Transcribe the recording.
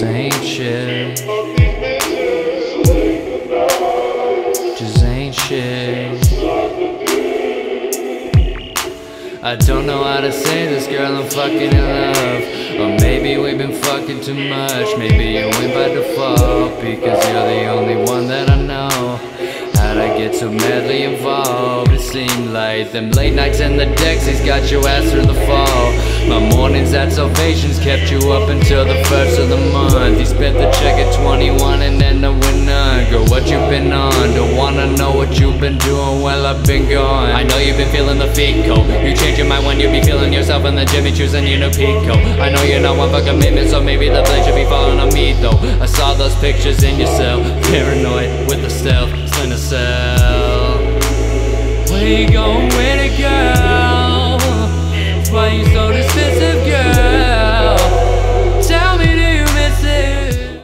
Just ain't shit. Just ain't shit. I don't know how to say this, girl, I'm fucking in love. Or maybe we've been fucking too much. Maybe you ain't by default, because you're the only one that I know. How'd I get so madly involved? It seemed like them late nights and the he's got your ass through the fall. My mornings at Salvations kept you up until the first of the month spent the check at 21 and then the winner. Girl, what you been on? Don't wanna know what you been doing while I've been gone. I know you've been feeling the fico You change your mind when you be feeling yourself in the gym, Choo's and your new Pico. I know you're not one for commitment, so maybe the blame should be falling on me though. I saw those pictures in your cell. Paranoid with the stealth, slender cell. Where you going with it, girl? Why you so